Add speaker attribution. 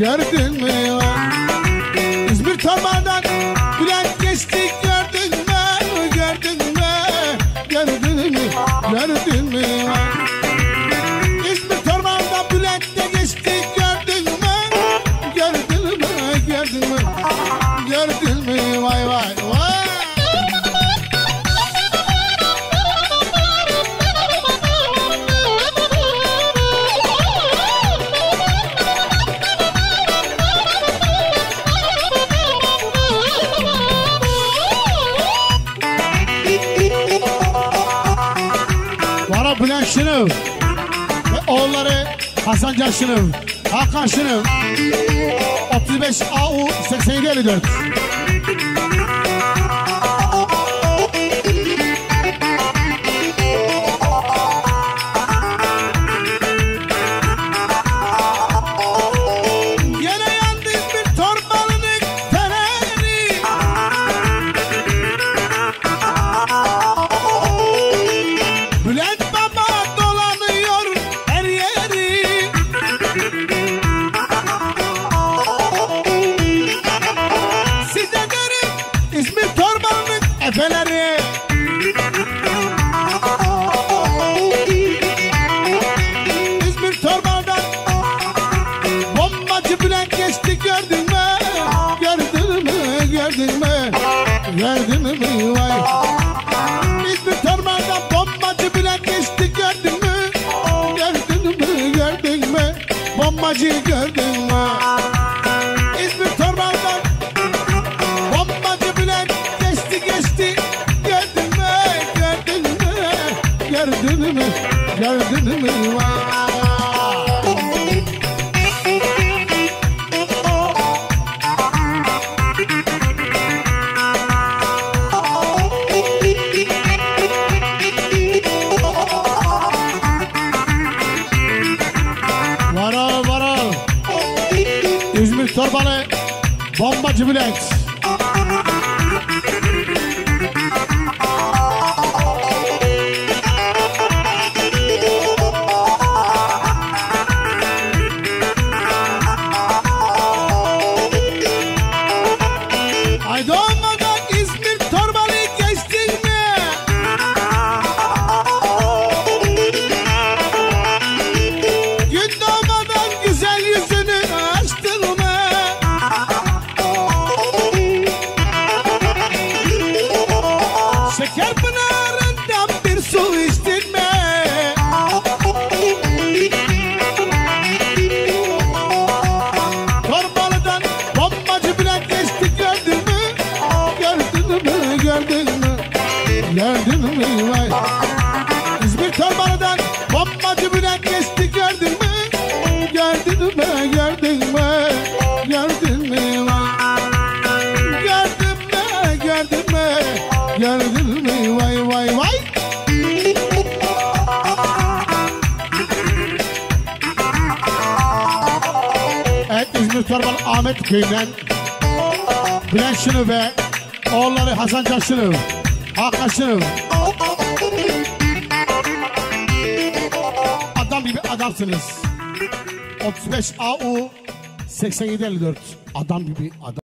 Speaker 1: gördün mü? İzmir Torban'dan Bülent geçtik gördün mü? Gördün mü? Gördün mü? Gördün mü? İzmir Torban'dan Bülent'te geçtik gördün mü? Gördün mü? Gördün mü? Gördün mü? Vay vay vay. Şınıv ve oğulları Hasan Can Şınıv, Hakan Şınıv 35 AU 8754 efeleri. İzmir torbadan Bombacı Bülent geçti gördün mü? Gördün mü? Gördün mü? Gördün mü? Vay. İzmir Torbadan bombacı Bülent gördün mü? Gördün mü? Gördün mü? Bombacı gördün mü? Gördün mü? Gördün mü? Vay. Vara vara. İzmir Torbalı Bombacı Bülent. Gördün? Vay vay vay. Evet İzmir Torbalı Ahmet Köyü'nden Bülent Şınıv ve oğulları Hasan Can Şınıv, Hakan Şınıv. Adam gibi adamsınız. 35 AU 8754 adam gibi adam.